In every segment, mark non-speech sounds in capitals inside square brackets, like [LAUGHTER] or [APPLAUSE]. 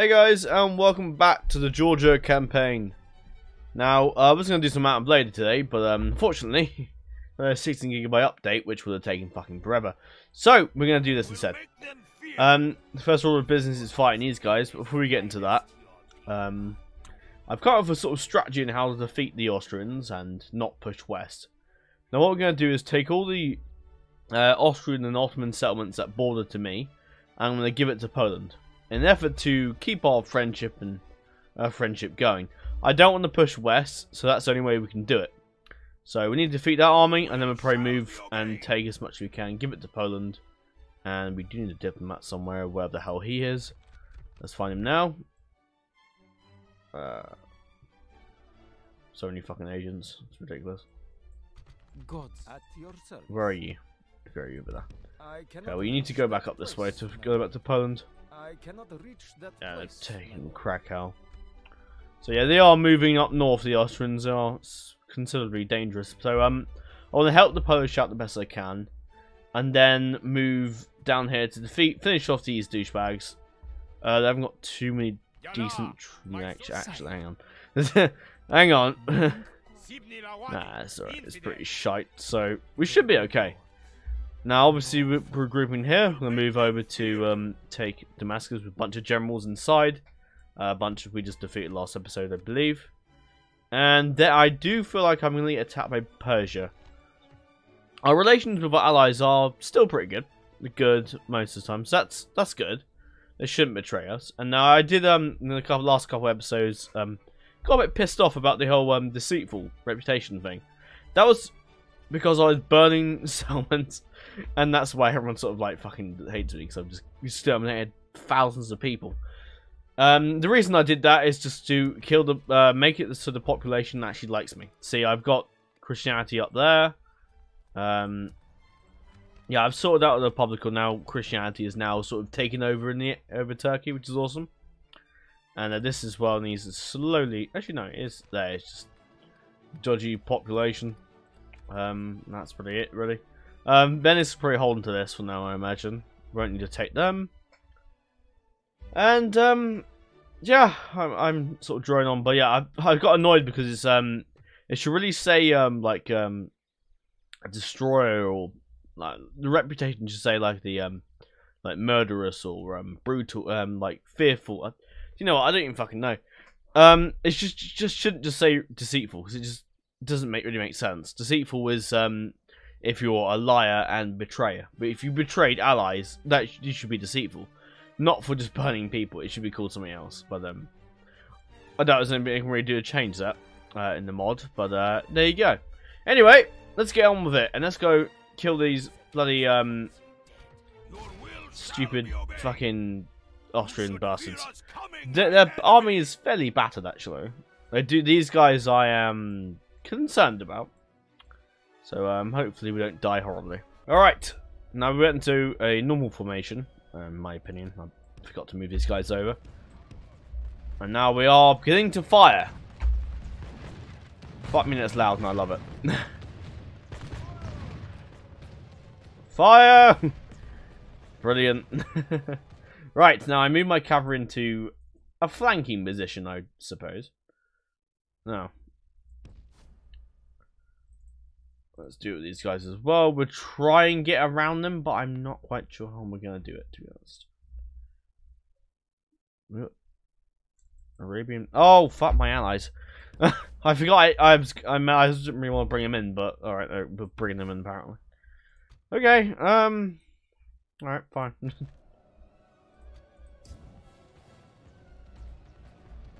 Hey guys, and welcome back to the Georgia campaign. Now, uh, I was going to do some Mount Blade today, but um, unfortunately, a [LAUGHS] 16 gigabyte update, which would have taken fucking forever. So, we're going to do this instead. Um, the first order of business is fighting these guys, but before we get into that, um, I've come up with a sort of strategy on how to defeat the Austrians and not push west. Now, what we're going to do is take all the uh, Austrian and Ottoman settlements that border to me, and I'm going to give it to Poland in an effort to keep our friendship and uh, friendship going. I don't want to push west, so that's the only way we can do it. So we need to defeat that army, and then we'll probably move and take as much as we can, give it to Poland, and we do need a diplomat somewhere, wherever the hell he is. Let's find him now. Uh, so many fucking agents, it's ridiculous. Gods at your service. Where are you? Where are you over there? Okay, well you need to go back up this way to go back to Poland. I cannot reach that Yeah, place. taking Krakow. So yeah, they are moving up north. The Austrians are s- considerably dangerous. So um, I want to help the Polish out the best I can, and then move down here to defeat, finish off these douchebags. Uh, they haven't got too many decent. tr- Actually, actually, hang on, [LAUGHS] hang on. [LAUGHS] nah, it's alright. It's pretty shite. So we should be okay. Now, obviously, we're grouping here. We're going to move over to um, take Damascus with a bunch of generals inside. Uh, a bunch of we just defeated last episode, I believe. And there, I do feel like I'm going to get attacked by Persia. Our relations with our allies are still pretty good. Good most of the time. So that's that's good. They shouldn't betray us. And now I did um in the couple, last couple episodes um got a bit pissed off about the whole um deceitful reputation thing. That was because I was burning [LAUGHS] settlements and that's why everyone sort of like fucking hates me because I've just exterminated thousands of people. Um, the reason I did that is just to kill the, uh, make it so the population actually likes me. See, I've got Christianity up there. Um, yeah, I've sorted out the Republican now. Christianity is now sort of taking over in the over Turkey, which is awesome. And uh, this as well needs to slowly. Actually, no, it is there. It's just dodgy population. Um, that's pretty it, really. Um, Venice is probably holding to this for now, I imagine. Won't need to take them. And, um, yeah, I'm, I'm sort of drawing on, but yeah, I, I got annoyed because it's, um, it should really say, um, like, um, destroyer or, like, the reputation should say, like, the, um, like, murderous or, um, brutal, um, like, fearful. Uh, you know what, I don't even fucking know. Um, it's just, just shouldn't just say deceitful, because it just doesn't make really make sense. Deceitful is, um, if you're a liar and betrayer. But if you betrayed allies, that sh- you should be deceitful. Not for just burning people. It should be called something else. But um, I doubt there's anything I can really do to change that uh, in the mod. But uh, there you go. Anyway, let's get on with it and let's go kill these bloody um stupid fucking Austrian bastards. Their, their army is fairly battered actually. They do these guys I am concerned about. So um, hopefully we don't die horribly. Alright, now we went into a normal formation, in my opinion. I forgot to move these guys over. And now we are beginning to fire. Me, that's loud and I love it. [LAUGHS] fire! [LAUGHS] Brilliant. [LAUGHS] right, now I move my cavalry into a flanking position, I suppose. No, Let's do it with these guys as well. We'll try and get around them, but I'm not quite sure how we're going to do it, to be honest. Arabian. Oh, fuck my allies. [LAUGHS] I forgot I, I, was, I, I didn't really want to bring them in, but alright, we're bringing them in apparently. Okay, um. Alright, fine. [LAUGHS]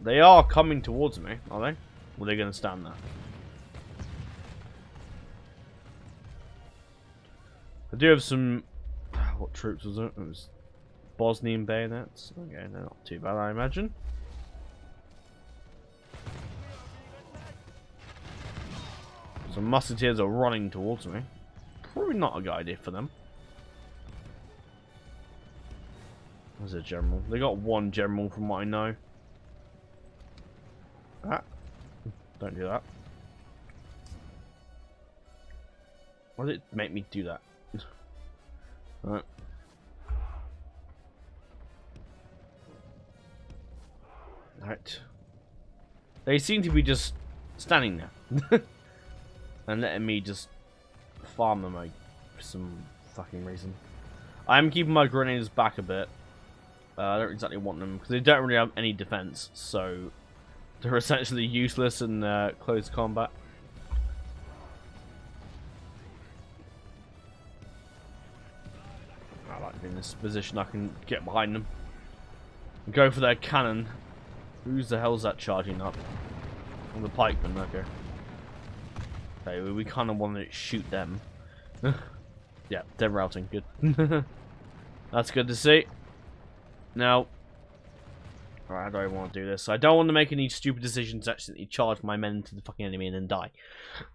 they are coming towards me, are they? Or are they going to stand there? I do have some. [SIGHS] What troops was it? It was Bosnian bayonets. Okay, they're not too bad, I imagine. Some musketeers are running towards me. Probably not a good idea for them. There's a general. They got one general from what I know. Ah. Don't do that. Why did it make me do that? Right. Right. They seem to be just standing there. [LAUGHS] and letting me just farm them like, for some fucking reason. I'm keeping my grenades back a bit. Uh, I don't exactly want them because they don't really have any defense, so they're [LAUGHS] essentially useless in uh, close combat. This position. I can get behind them. Go for their cannon. Who's the hell's that charging up? On the pikeman, okay. Okay, we, we kind of want to shoot them. [LAUGHS] yeah, they're routing. Good. [LAUGHS] That's good to see. Now, I want to do this? I don't want to make any stupid decisions to accidentally charge my men into the fucking enemy and then die.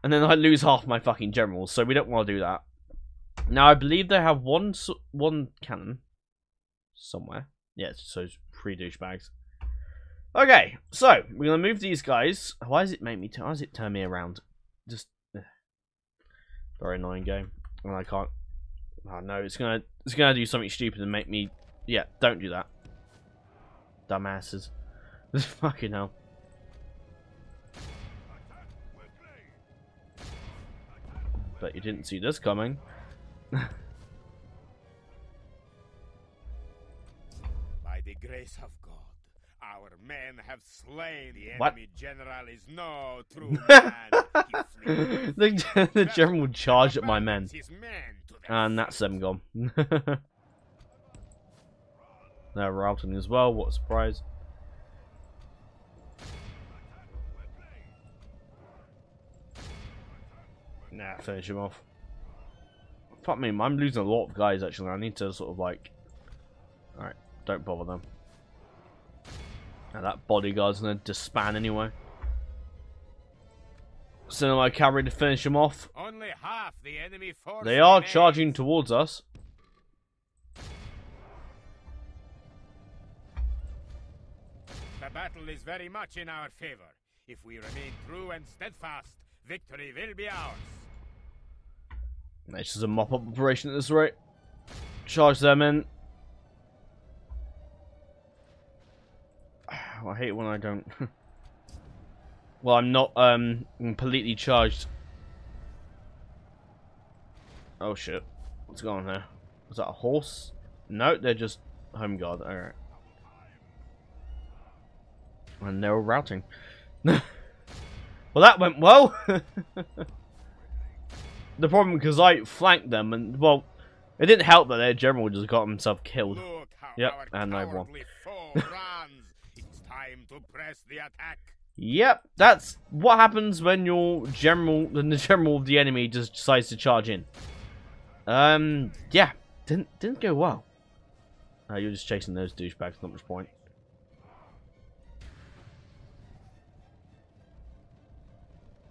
And then I lose half my fucking generals, so we don't want to do that. Now, I believe they have one one cannon somewhere. Yeah, so three douchebags. Okay, so we're gonna move these guys. Why does it make me? Why does it turn me around? Just ugh. very annoying game, and I can't. Oh no, it's gonna it's gonna do something stupid and make me. Yeah, don't do that. Dumbasses. [LAUGHS] This Fucking hell. Bet you didn't see this coming. By the grace of God, our men have slain the What? enemy general is no true [LAUGHS] man. He [LAUGHS] the, the general charged at my men. Abandons his men to their And that's them gone. [LAUGHS] They're routing as well, what a surprise. Nah, finish him off. Fuck me, I'm losing a lot of guys actually. I need to sort of like. Alright, don't bother them. Now that bodyguard's gonna disband anyway. Send my cavalry to finish him off. Only half the enemy force They are charging towards us. The battle is very much in our favor. If we remain true and steadfast, victory will be ours. It's just a mop-up operation at this rate. Charge them in. [SIGHS] I hate when I don't. [LAUGHS] well, I'm not um completely charged. Oh shit! What's going on there? Was that a horse? No, they're just home guard. All right. And they're routing. [LAUGHS] well, that went well. [LAUGHS] the problem because I flanked them and well, it didn't help that their general just got himself killed. Yep, and I won. cowardly foe [LAUGHS] runs. It's time to press the attack. Yep, that's what happens when your general, when the general of the enemy just decides to charge in. Um, yeah, didn't didn't go well. Uh, you're just chasing those douchebags. Not much point.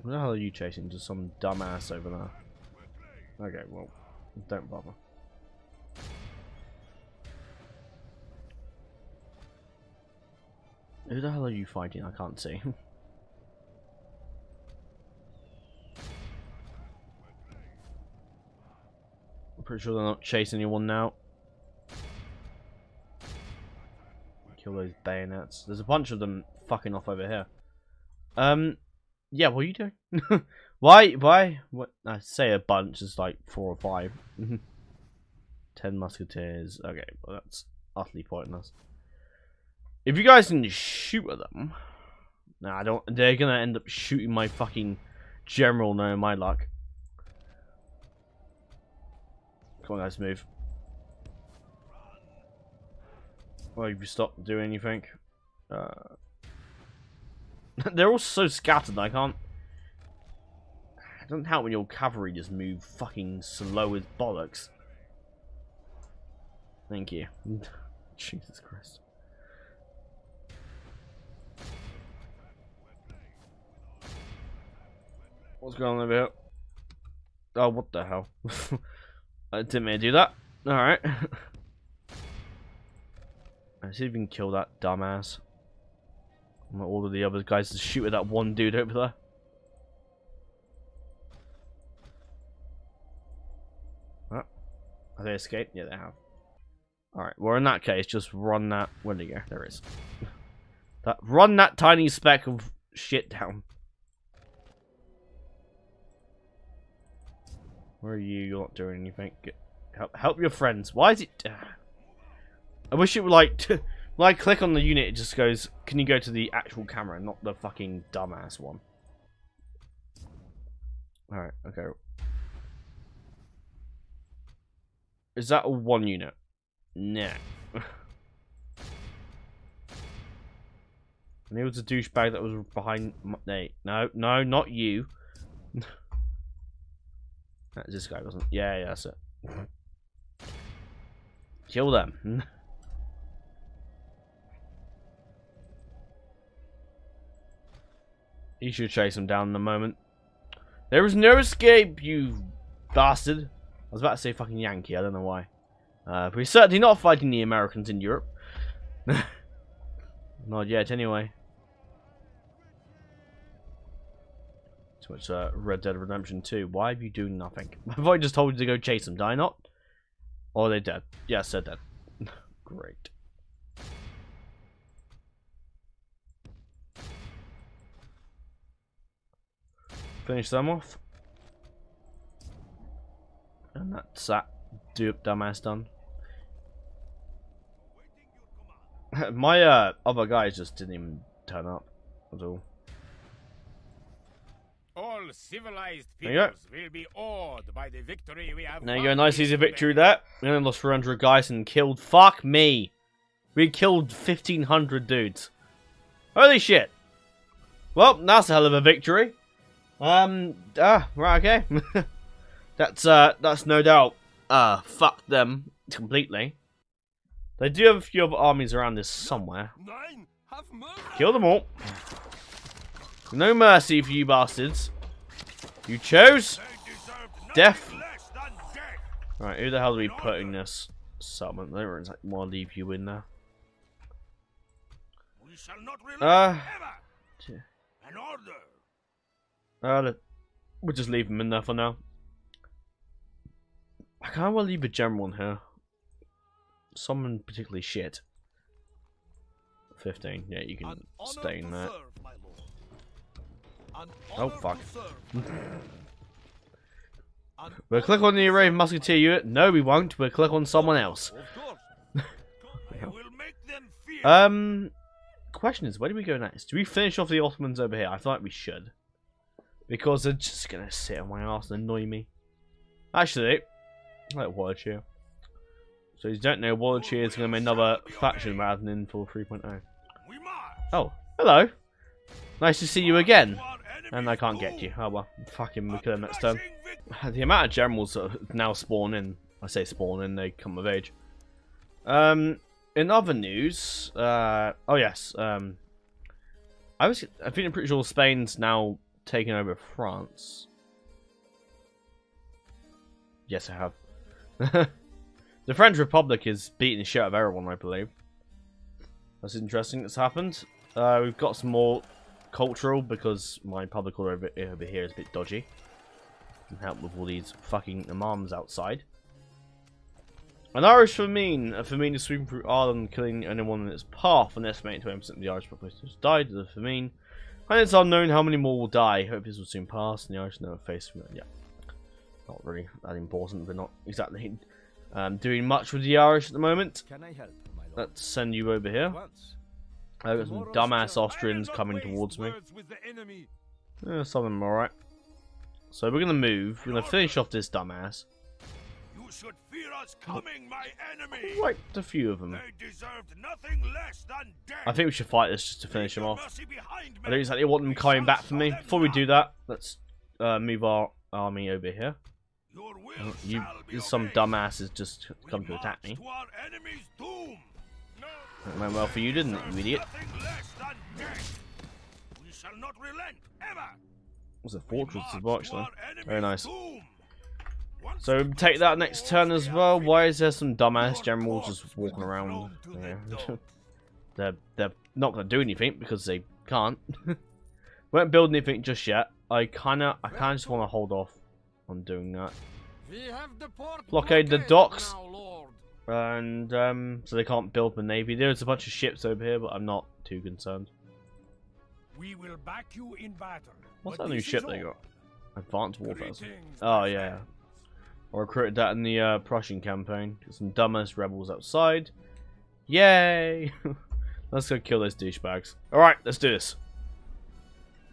What the hell are you chasing? Just some dumbass over there. Okay, well, don't bother. Who the hell are you fighting? I can't see. [LAUGHS] I'm pretty sure they're not chasing anyone now. Kill those bayonets. There's a bunch of them fucking off over here. Um, yeah, what are you doing? [LAUGHS] why? Why? What? I say a bunch is like four or five. [LAUGHS] Ten musketeers. Okay, well that's utterly pointless. If you guys can shoot at them, nah, I don't. They're gonna end up shooting my fucking general. No, my luck. Come on, guys, move. Well, have you stopped doing anything? Uh, [LAUGHS] they're all so scattered. I can't. It doesn't help when your cavalry just move fucking slow as bollocks. Thank you. [LAUGHS] Jesus Christ. What's going on here? Oh, what the hell? [LAUGHS] I didn't mean to do that. Alright. [LAUGHS] Let's see if we can kill that dumbass. Let all of the other guys to shoot at that one dude over there. Have they escaped? Yeah, they have. Alright, well in that case, just run that... Where'd he go? There it is. [LAUGHS] That run that tiny speck of shit down. Where are you? You're not doing anything. Get, help, help your friends. Why is it? ah. I wish it would like. [LAUGHS] when I click on the unit, it just goes. Can you go to the actual camera, not the fucking dumbass one? All right. Okay. Is that one unit? Nah. And it was a douchebag that was behind. My, no, no, no, not you. [LAUGHS] This guy, wasn't? Yeah, yeah, that's it. [LAUGHS] Kill them. [LAUGHS] you should chase them down in a moment. There is no escape, you bastard. I was about to say fucking Yankee. I don't know why. Uh, but we're certainly not fighting the Americans in Europe. [LAUGHS] Not yet, anyway. So it's uh, Red Dead Redemption 2. Why have you doing nothing? [LAUGHS] Have I just told you to go chase them? Did I not? Or are they dead? Yes, they're dead. [LAUGHS] Great. Finish them off. And that's that dupe dumbass done. [LAUGHS] My uh, other guys just didn't even turn up at all. All civilized There you go. peoples will be awed by the victory we have There you won go, nice easy victory there. We only lost 400 guys and killed. Fuck me. We killed 1,500 dudes. Holy shit. Well, that's a hell of a victory. Um, ah, right, okay. [LAUGHS] that's, uh, that's no doubt, uh, fuck them completely. They do have a few other armies around this somewhere. Nine. Have mercy. Kill them all. No mercy for you bastards. You chose They deserved nothing death. less than death. Right, who the hell are we putting this settlement? They exactly want to leave you in there. We shall not Uh, ever. An order. uh, we'll just leave him in there for now. I can't to leave a general in here. Someone particularly shit. 15, yeah, you can stay in there. serve, my lord. An Oh, fuck. [LAUGHS] We'll click on the Arabian serve. Musketeer unit. No, we won't. We'll click on someone else. Of course. I [LAUGHS] will make them fear. Um, question is, where do we go next? Do we finish off the Ottomans over here? I thought we should. Because they're just going to sit on my ass and annoy me. Actually, like Wallachia. So you don't know, Wallachia is going to be another faction rather than Info 3.0. we march. Oh, hello. Nice to see you again. And I can't get you. Oh well, fucking we kill him next turn. the amount of generals that now spawn in, I say spawn in, they come of age. Um, in other news, uh, oh yes, um, I was, I think I'm pretty sure Spain's now taking over France. Yes, I have. [LAUGHS] the French Republic is beating the shit out of everyone, I believe. That's interesting. That's happened. Uh, we've got some more cultural because my public order over, over here is a bit dodgy and help with all these fucking imams outside. An Irish famine. A famine is sweeping through Ireland, killing anyone in its path. An estimated 20% of the Irish population has died of the famine. And it's unknown how many more will die. Hope this will soon pass, and the Irish never face it. Yeah. Not really that important. They're not exactly um, doing much with the Irish at the moment. Can I help? Let's send you over here. I've got some dumbass. Austrians I will not coming towards me. words with the. Eh, some of them are alright. So we're gonna move. We're gonna finish off this dumbass. You should fear us coming, my enemy. Quite a few of them. They deserved nothing less than death. I think we should fight this just to finish them off. I don't exactly want them coming back for me. Before we do that, let's uh, move our army over here. Oh, You, some dumbasses just come to attack me. To our enemy's doom. No. That went well for you, didn't it, you idiot? Nothing less than death. We shall not relent ever. It was a fortress as march well, actually. Very nice. So take that next turn as well. Why is there some dumbass your generals just walking around? Yeah. [LAUGHS] they're they're not gonna do anything because they can't. [LAUGHS] Won't build anything just yet. I kinda I kinda just want to hold off on doing that. We have the port Blockade the docks. now. And um, so they can't build the navy. There's a bunch of ships over here, but I'm not too concerned. We will back you in battle. What's that new ship they got? Advanced Warfare. Greetings, Oh, yeah. I recruited that in the uh, Prussian campaign. Got some dumbest rebels outside. Yay! [LAUGHS] let's go kill those douchebags. Alright, let's do this.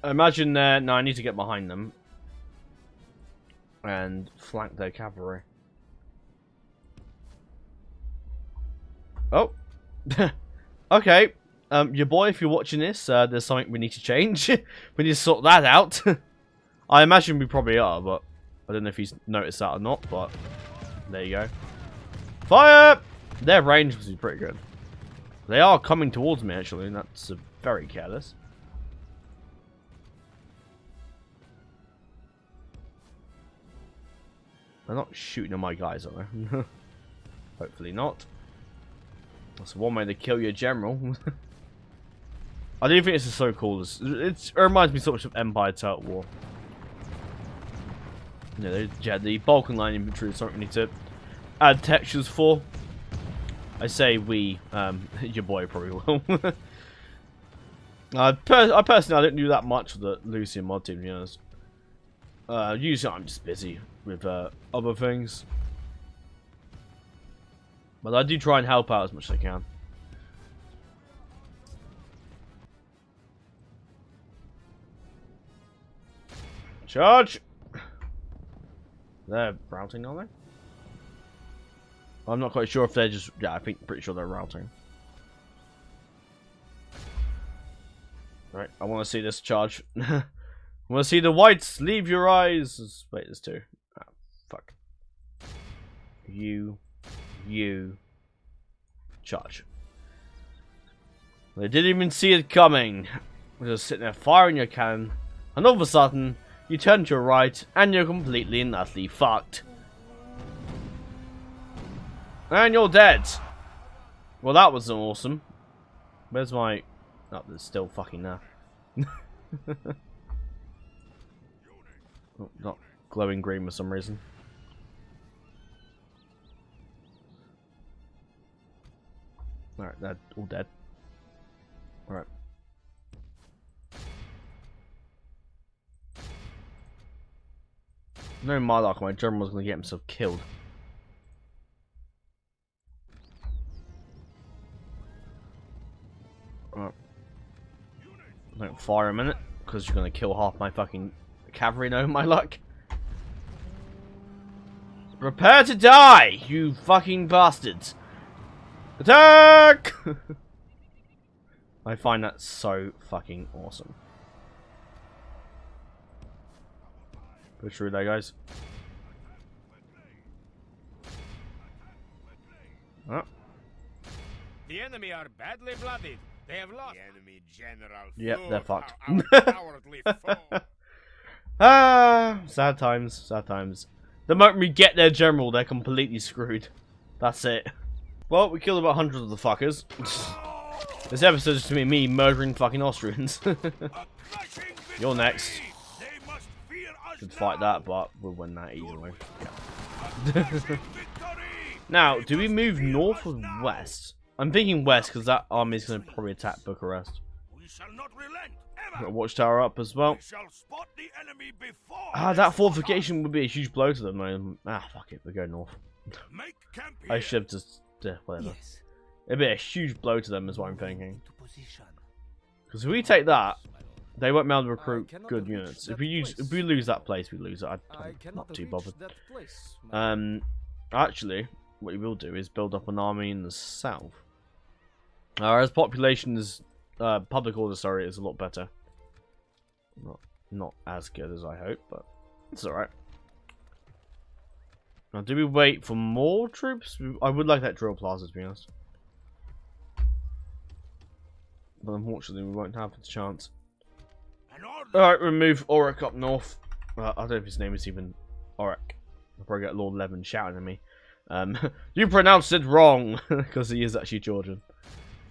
Imagine uh, No, I need to get behind them. And flank their cavalry. Oh. [LAUGHS] okay. Um, your boy, if you're watching this, uh, there's something we need to change. [LAUGHS] we need to sort that out. [LAUGHS] I imagine we probably are, but I don't know if he's noticed that or not, but there you go. Fire! Their range be pretty good. They are coming towards me, actually, and that's uh, very careless. They're not shooting at my guys, are they? [LAUGHS] Hopefully not. That's one way to kill your general. [LAUGHS] I do think this is so cool. It's, it's, it reminds me so much of Empire Total War. You know, yeah, the Balkan line infantry is something we need to add textures for. I say we, um, [LAUGHS] your boy probably will. uh, per I personally, I don't do that much of the Lucium mod team, to be honest. Uh, usually I'm just busy with uh, other things. But I do try and help out as much as I can. Charge! They're routing, are they? I'm not quite sure if they're just... Yeah, I think pretty sure they're routing. Right, I want to see this charge. I want to see the whites leave your eyes. Wait, there's two. You. You. Charge. They didn't even see it coming. We're just sitting there firing your cannon. And all of a sudden, you turn to your right, and you're completely and utterly fucked. And you're dead. Well, that was awesome. Where's my... Oh, there's still fucking there. [LAUGHS] oh, not glowing green for some reason. Alright, they're all dead. Alright. No my luck, my general's gonna get himself killed. Alright. Don't fire a minute, because you're gonna kill half my fucking cavalry, no [LAUGHS] my luck. Prepare to die, you fucking bastards! Attack! [LAUGHS] I find that so fucking awesome. Push through there, guys. Oh, The enemy are badly blooded. They have lost. The enemy general. Yep, they're of fucked. our [LAUGHS] cowardly foe. [LAUGHS] ah, sad times, sad times. The moment we get their general, they're completely screwed. That's it. Well, we killed about hundreds of the fuckers. [LAUGHS] this episode is to be me murdering fucking Austrians. [LAUGHS] You're next. Should fight that, but we'll win that easily. [LAUGHS] now, do we move north or west? I'm thinking west because that army is going to probably attack Bucharest. Got watchtower up as well. Ah, that fortification would be a huge blow to them. man. Ah, fuck it, we go north. I should have just, uh, whatever. Yes. It'd be a huge blow to them, is what I'm thinking. Because if we take that, they won't be able to recruit good units. If we use, place. if we lose that place, we lose it. I, I'm not too bothered. place. Um, actually, what we will do is build up an army in the south. Uh, as population is, uh, public order, sorry, is a lot better. Not, not as good as I hope, but it's alright. Now, do we wait for more troops? I would like that drill plaza, to be honest. But unfortunately, we won't have the chance. Alright, remove Auric up north. Uh, I don't know if his name is even Auric. I'll probably get Lord Levin shouting at me. Um, [LAUGHS] you pronounced it wrong, [LAUGHS] because he is actually Georgian.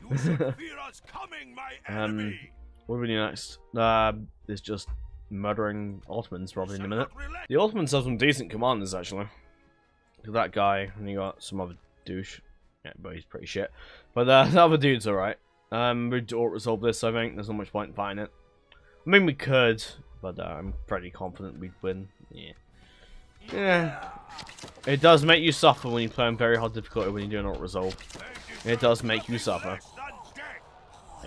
Coming, [LAUGHS] Um. What do we next? Uh, it's just murdering Ottomans probably in a minute. The Ottomans have some decent commanders, actually. That guy, and you got some other douche. Yeah, but he's pretty shit. But uh, [LAUGHS] the other dude's alright. Um, we to resolve this, I think. There's not much point in fighting it. I mean, we could, but uh, I'm pretty confident we'd win. Yeah. Yeah. It does make you suffer when you play on very hard difficulty when you do not resolve. It does make you suffer.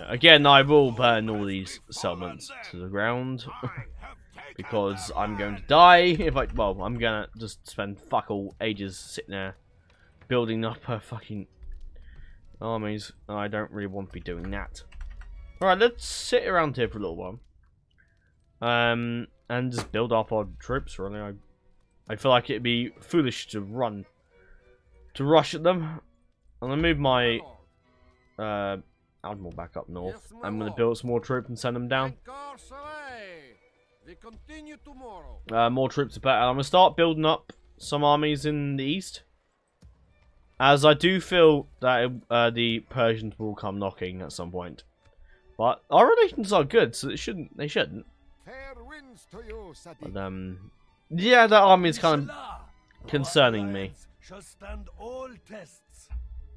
Again, I will burn all these settlements to the ground. [LAUGHS] because I'm going to die if I... Well, I'm to just spend fuck all ages sitting there building up a fucking armies. I don't really want to be doing that. Alright, let's sit around here for a little while. Um, and just build up our troops, really. I, I feel like it'd be foolish to run, to rush at them. I'm to move my uh, Admiral back up north. I'm to build some more troops and send them down. Uh, more troops are better. I'm going to start building up some armies in the east. As I do feel that uh, the Persians will come knocking at some point. But our relations are good, so it shouldn't. They shouldn't. You, but, um, yeah, that army is kind of concerning me.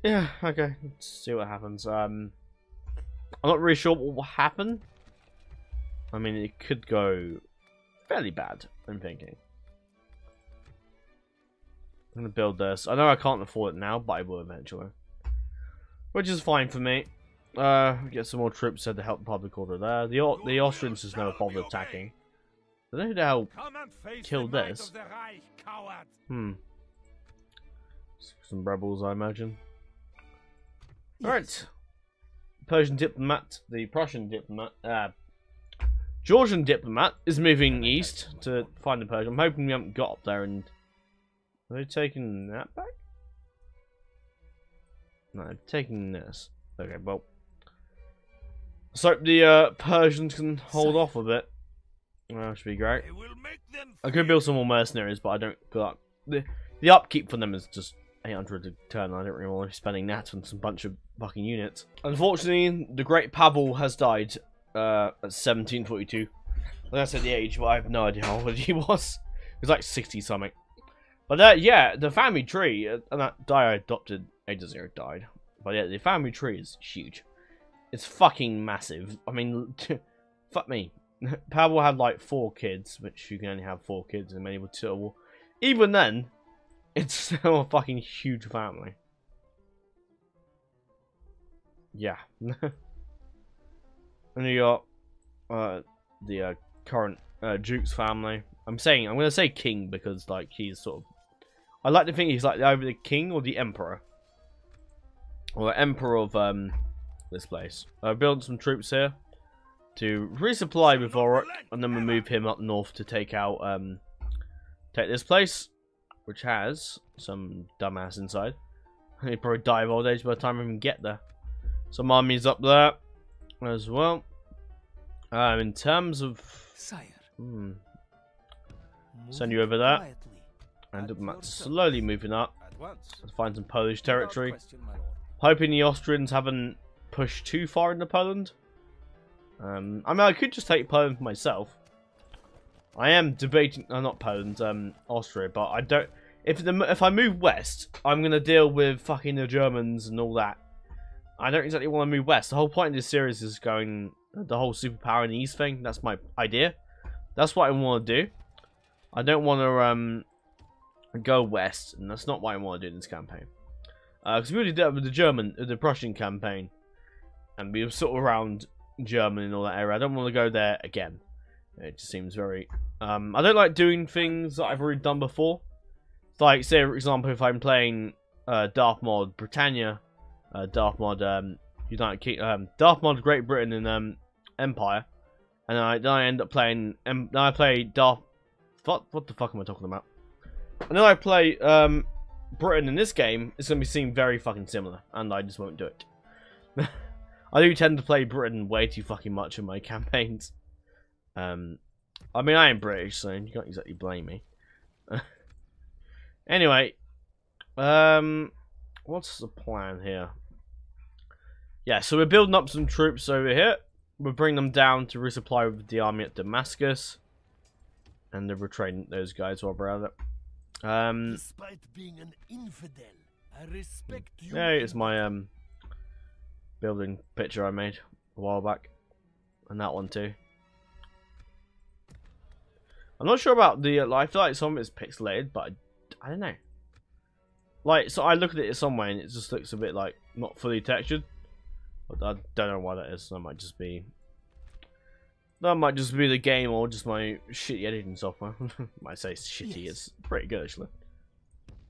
Yeah, okay. Let's see what happens. Um, I'm not really sure what will happen. I mean, it could go fairly bad. I'm thinking. I'm gonna build this. I know I can't afford it now, but I will eventually. Which is fine for me. Uh, get some more troops said to help the public order there. The the Austrians just never bothered attacking. I don't know who the hell killed this. Hmm. Some rebels, I imagine. Alright. Persian diplomat, the Prussian diplomat, uh, Georgian diplomat is moving east to find the Persian. I'm hoping we haven't got up there and are they taking that back? No, I'm taking this. Okay, well. So the uh, Persians can hold off a bit. That should be great. I could build some more mercenaries, but I don't feel like the the upkeep for them is just 800 a turn. I don't really want to be spending that on some bunch of fucking units. Unfortunately, the great Pavel has died uh, at 1742. Like I said the age, but I have no idea how old [LAUGHS] he was. He was like 60 something. But uh, yeah, the family tree, uh, and that guy I adopted ages ago died. But yeah, the family tree is huge. It's fucking massive. I mean, [LAUGHS] fuck me. [LAUGHS] Pavel had like four kids, which you can only have four kids and many were two. Even then, it's still a fucking huge family. Yeah. And you got uh, the uh, current uh, Duke's family. I'm saying, I'm going to say king because like he's sort of I like to think he's like either the king or the emperor. Or the emperor of um, this place. I uh, built some troops here to resupply with Vorik, and then we move him up north to take out um, take this place, which has some dumbass inside. [LAUGHS] He probably die of old age by the time we even get there. Some armies up there as well. Um, in terms of, Sire, hmm, send you over there. And slowly moving up. Let's find some Polish territory. Hoping the Austrians haven't pushed too far into Poland. Um, I mean, I could just take Poland for myself. I am debating, uh, not Poland, um, Austria, but I don't. If the if I move west, I'm gonna deal with fucking the Germans and all that. I don't exactly want to move west. The whole point of this series is going the whole superpower in the east thing. That's my idea. That's what I want to do. I don't want to um go west, and that's not what I want to do in this campaign. Because uh, we already did that with the German, the Prussian campaign, and we were sort of around Germany and all that area. I don't want to go there again. It just seems very... Um, I don't like doing things that I've already done before. Like, say, for example, if I'm playing uh, Darth Britannia, uh, Darth Mod um, United King, um, Darth Mod Great Britain and um, Empire, and I, then I end up playing, um, then I play Darth... What, what the fuck am I talking about? And then I play um, Britain in this game, it's going to be seen very fucking similar, and I just won't do it. [LAUGHS] I do tend to play Britain way too fucking much in my [LAUGHS] campaigns. Um, I mean, I am British, so you can't exactly blame me. [LAUGHS] anyway, um, what's the plan here? Yeah, so we're building up some troops over here. We'll bring them down to resupply with the army at Damascus. And then we're training those guys while we're at it. Um, Despite being an infidel, I respect you. yeah, it's my um building picture I made a while back, and that one too. I'm not sure about the. Like, I feel like some of it's pixelated, but I, I don't know. Like, so I look at it some way and it just looks a bit like not fully textured. But I don't know why that is. That might just be. That might just be the game or just my shitty editing software. [LAUGHS] might say shitty. Yes. It's pretty good actually.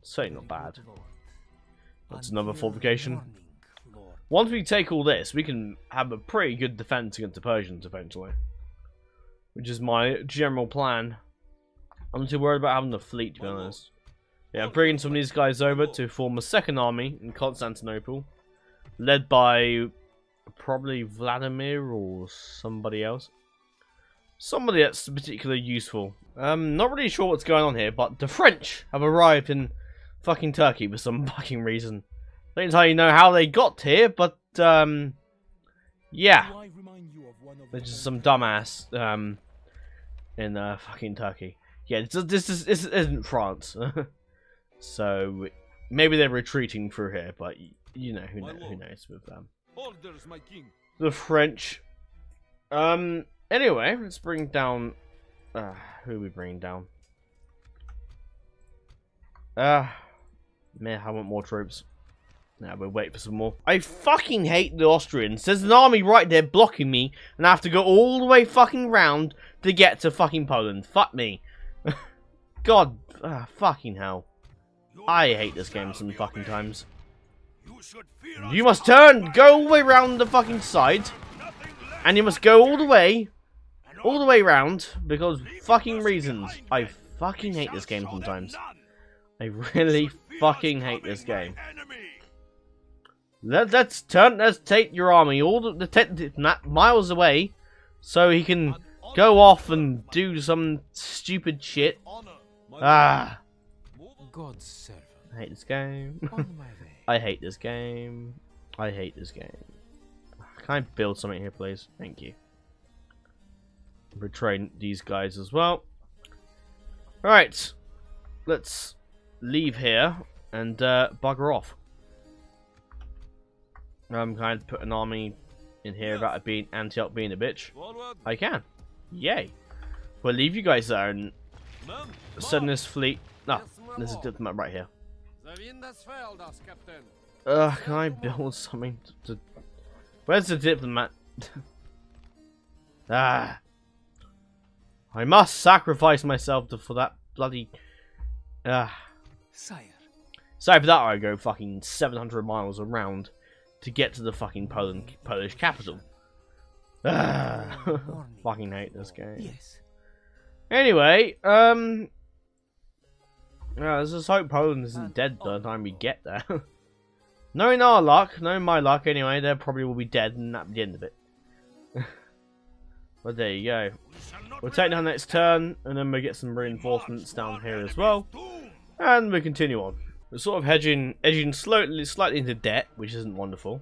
Certainly not bad. That's another fortification. Once we take all this, we can have a pretty good defense against the Persians eventually. Which is my general plan. I'm too worried about having the fleet, to be honest. Yeah, I'm bringing some of these guys over to form a second army in Constantinople. Led by probably Vladimir or somebody else. Somebody that's particularly useful. Um, not really sure what's going on here, but the French have arrived in fucking Turkey for some [LAUGHS] fucking reason. I don't entirely know how they got here, but um, yeah, Do I remind you of one of there's just some dumbass um in uh, fucking Turkey. Yeah, this, this is this isn't France, [LAUGHS] so maybe they're retreating through here, but you know who My knows, who knows with them. Orders, my king. The French. Um. Anyway, let's bring down. Uh, who we bringing down? Uh, man, I want more troops. Now we'll wait for some more. I fucking hate the Austrians. There's an army right there blocking me, and I have to go all the way fucking round to get to fucking Poland. Fuck me. [LAUGHS] God, ah, fucking hell. I hate this game some fucking times. You should fear You must turn, go all the way round the fucking side, and you must go all the way, all the way round, because fucking reasons. I fucking hate this game sometimes. I really fucking hate this game. Let, let's turn, let's take your army all the, the ten, na- miles away, so he can go off and do some stupid shit. Ah. God's servant. I hate this game. [LAUGHS] On my way. I hate this game. I hate this game. Can I build something here, please? Thank you. Retrain these guys as well. Alright. Let's leave here and uh, bugger off. I'm going to put an army in here about being Antioch being a bitch. I can. Yay. We'll leave you guys there and send this fleet. My there's a diplomat right here. The wind has failed us, Captain. Uh, can I build something to... to- Where's the diplomat? [LAUGHS] ah. I must sacrifice myself to, for that bloody... Ah. Sire. Sorry for that, I go fucking 700 miles around to get to the fucking Poland, Polish capital. Ah. [LAUGHS] fucking hate this game. Yes. Anyway, um... Yeah, let's just hope Poland isn't dead by the time we get there. [LAUGHS] knowing our luck, knowing my luck anyway, they probably will be dead and that'll be the end of it. [LAUGHS] but there you go. We'll take down next turn, and then we'll get some reinforcements down here as well. And we continue on. We're sort of hedging, edging slowly, slightly into debt, which isn't wonderful.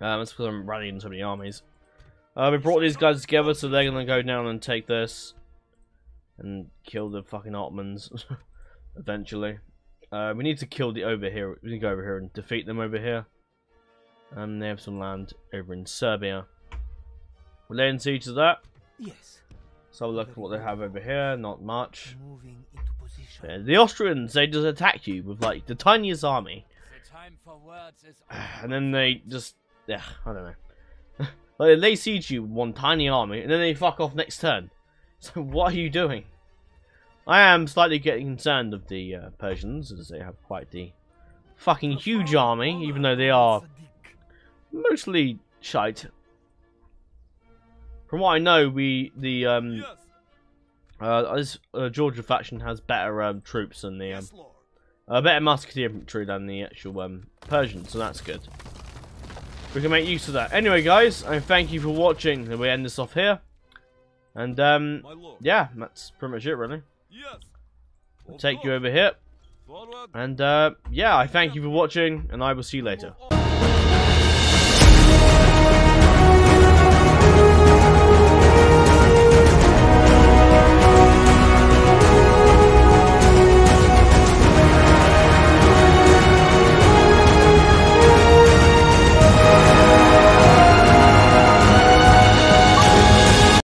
Um, that's because I'm running so many armies. Uh, we brought these guys together, so they're gonna go down and take this and kill the fucking Ottomans [LAUGHS] eventually. Uh, we need to kill the over here. We need to go over here and defeat them over here. And they have some land over in Serbia. We're laying siege to that. Yes. So look at what they have over here. Not much. Moving into position. Uh, The Austrians, they just attack you with like the tiniest army, The time for words [SIGHS] is and then they just, yeah, I don't know. [LAUGHS] like they lay siege you with one tiny army, and then they fuck off next turn. [LAUGHS] So what are you doing? I am slightly getting concerned of the uh, Persians, as they have quite the fucking huge army, even though they are mostly shite. From what I know, we the um uh, this uh, Georgia faction has better um, troops than the um, lord. better musketeer infantry than the actual um, Persians, so that's good. We can make use of that. Anyway, guys, I thank you for watching, and we end this off here. And um, yeah, that's pretty much it, really. Yes. I'll take you over here, and uh, yeah, I thank you for watching, and I will see you later.